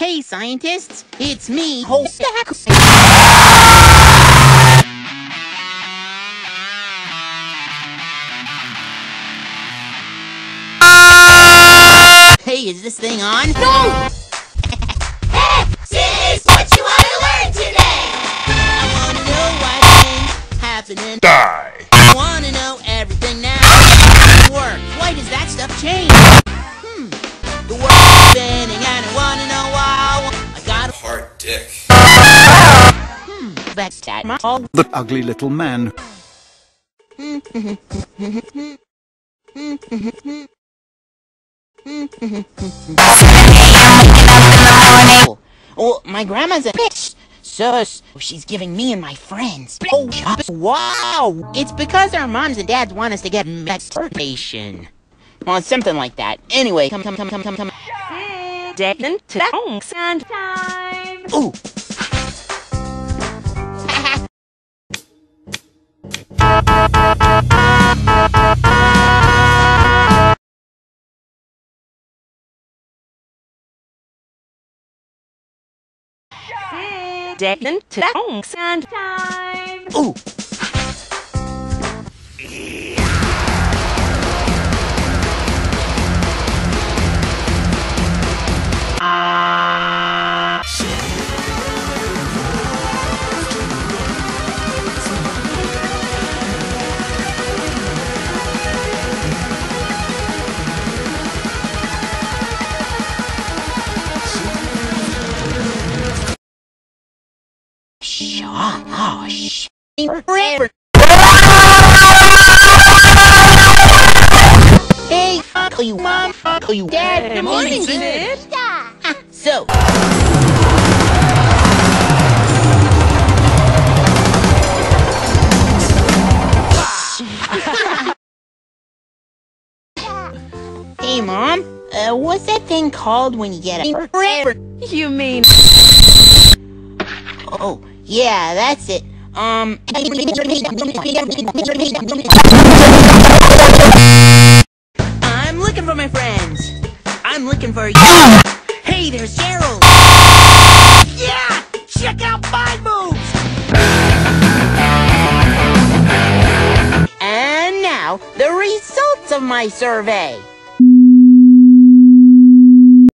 Hey, scientists, it's me, Holstack. Hey, is this thing on? No! This is what you want to learn today. I wanna know what's happening. Die! I wanna know everything now. Work. Why does that stuff change? That's that. My The ugly little man. Oh, my grandma's a bitch. Sus. She's giving me and my friends. Oh, wow. It's because our moms and dads want us to get masturbation. Well, it's something like that. Anyway, come, come, come, come, come, come. Declan to home and time. Ooh. Declan to home and time. Ooh. Forever. Hey, fuck you, mom. Fuck you, dad. Good morning, Sid. So. hey, mom. Uh, what's that thing called when you get a forever? You mean Oh, yeah, that's it. Um. I'm looking for my friends. I'm looking for you. Hey, there's Gerald. Yeah! Check out my moves! And now, the results of my survey.